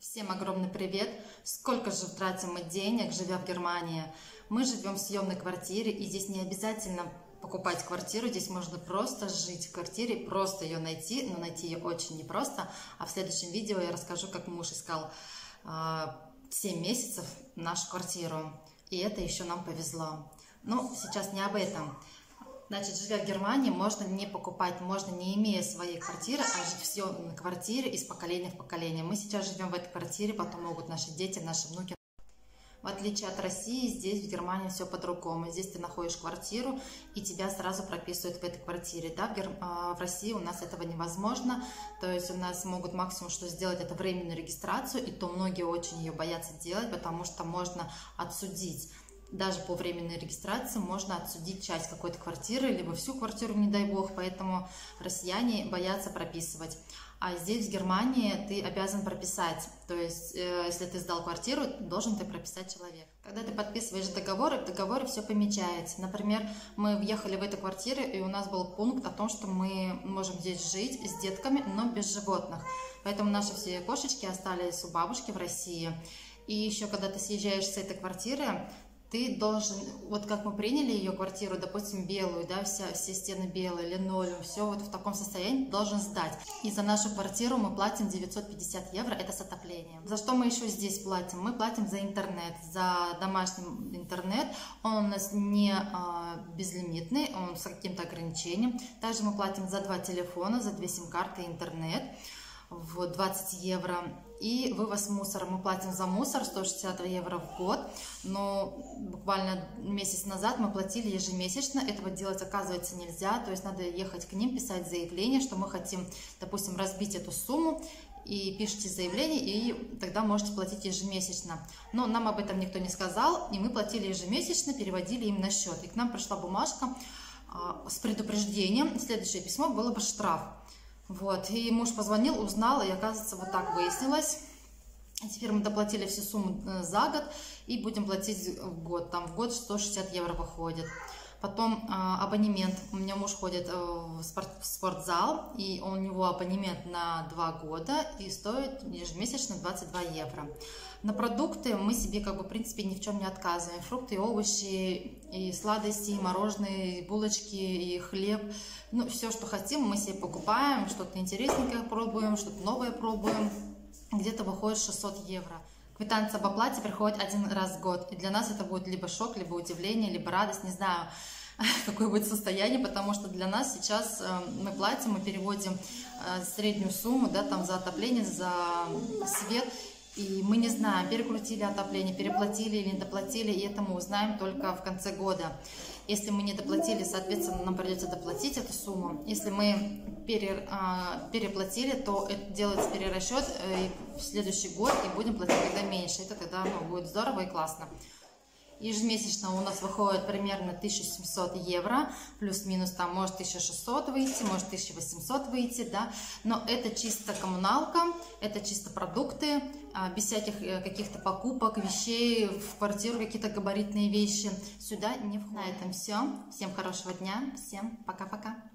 Всем огромный привет! Сколько же тратим мы денег, живя в Германии? Мы живем в съемной квартире, и здесь не обязательно покупать квартиру, здесь можно просто жить в квартире, просто ее найти, но найти ее очень непросто. А в следующем видео я расскажу, как муж искал э, а, 7 месяцев нашу квартиру, и это еще нам повезло. Но сейчас не об этом. Значит, живя в Германии, можно не покупать, можно не имея своей квартиры, а жить все на квартире из поколения в поколение. Мы сейчас живем в этой квартире, потом могут наши дети, наши внуки. В отличие от России, здесь в Германии все по-другому. Здесь ты находишь квартиру, и тебя сразу прописывают в этой квартире. Да? В, Гер... А, в России у нас этого невозможно. То есть у нас могут максимум что сделать, это временную регистрацию, и то многие очень ее боятся делать, потому что можно отсудить даже по временной регистрации можно отсудить часть какой-то квартиры, либо всю квартиру, не дай бог, поэтому россияне боятся прописывать. А здесь, в Германии, ты обязан прописать, то есть, э, если ты сдал квартиру, должен ты прописать человек. Когда ты подписываешь договоры, в договоре все помечается. Например, мы въехали в эту квартиру, и у нас был пункт о том, что мы можем здесь жить с детками, но без животных. Поэтому наши все кошечки остались у бабушки в России. И еще, когда ты съезжаешь с этой квартиры, ты должен, вот как мы приняли ее квартиру, допустим, белую, да, вся, все стены белые, линолеум, все вот в таком состоянии, должен сдать. И за нашу квартиру мы платим 950 евро, это с отоплением. За что мы еще здесь платим? Мы платим за интернет, за домашний интернет. Он у нас не а, безлимитный, он с каким-то ограничением. Также мы платим за два телефона, за две сим-карты интернет в 20 евро. И вывоз мусора. Мы платим за мусор 160 евро в год, но буквально месяц назад мы платили ежемесячно. Этого делать, оказывается, нельзя. То есть надо ехать к ним, писать заявление, что мы хотим, допустим, разбить эту сумму и пишите заявление, и тогда можете платить ежемесячно. Но нам об этом никто не сказал, и мы платили ежемесячно, переводили им на счет. И к нам пришла бумажка а, с предупреждением. Следующее письмо было бы штраф. Вот, и муж позвонил, узнал, и оказывается, вот так выяснилось. И теперь мы доплатили всю сумму э, за год и будем платить в год. Там в год 160 евро выходит. Потом э, абонемент. У меня муж ходит э, в, спорт, в спортзал, и у него абонемент на 2 года и стоит ежемесячно 22 евро. На продукты мы себе, как бы, в принципе, ни в чем не отказываем. Фрукты, овощи, и сладости, и мороженое, и булочки, и хлеб. Ну, все, что хотим, мы себе покупаем, что-то интересненькое пробуем, что-то новое пробуем. Где-то выходит 600 евро. Квитанция об оплате приходит один раз в год. И для нас это будет либо шок, либо удивление, либо радость, не знаю, какое будет состояние, потому что для нас сейчас э, мы платим, мы переводим э, среднюю сумму, да, там за отопление, за свет, и мы не знаем, перекрутили отопление, переплатили или доплатили, и это мы узнаем только в конце года. Если мы не доплатили, соответственно, нам придется доплатить эту сумму. Если мы пере, а, переплатили, то это делается перерасчет э, в следующий год и будем платить тогда меньше. Это тогда ну, будет здорово и классно. Ежемесячно у нас выходит примерно 1700 евро, плюс-минус там может 1600 выйти, может 1800 выйти, да, но это чисто коммуналка, это чисто продукты, а, без всяких э, каких-то покупок, вещей, в квартиру какие-то габаритные вещи, сюда не входит. На этом все, всем хорошего дня, всем пока-пока.